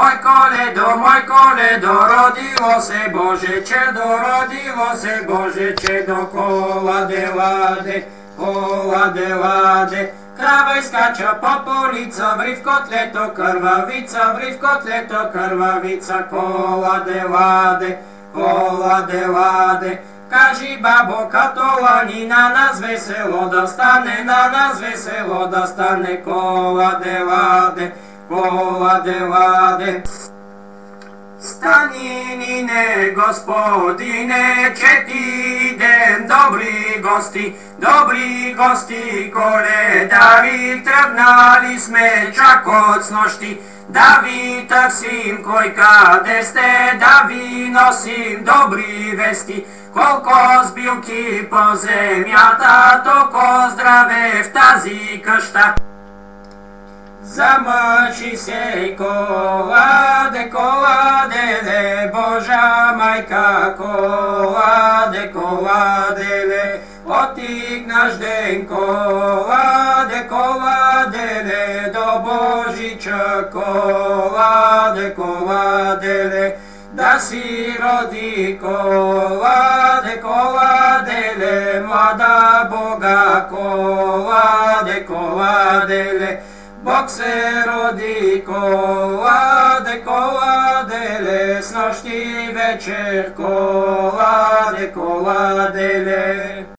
Oj koledo, moj koledo, rodilo se Bože čedo, rodilo se Bože čedo, kolade, lade, kolade, lade. Krava skača po polica, vri v kotleto krvavica, vri v kotleto krvavica, kolade, lade, kolade, lade. Kaži babo katolanina, nás veselo dostane, na nás veselo dostane, kolade, lade, kolade, lade. Stanine, gospodine, če ti idem, dobri gosti, dobri gosti, koledavi, trgnali sme čakoc nošti, da vi taksim koj kade ste, da vi nosim dobri vesti, koliko zbilki po zemljata, toko zdrave vtazi kršta. Sama się kołade, kołade, le, Boża Majka, kołade, kołade, le, otik naš den, kołade, kołade, le, do Bożicza, kołade, kołade, le, da si rodi, kołade, kołade, le, mlada Boga, kołade, kołade, le, se rodi kolade, koladele, snošti večer kolade, koladele.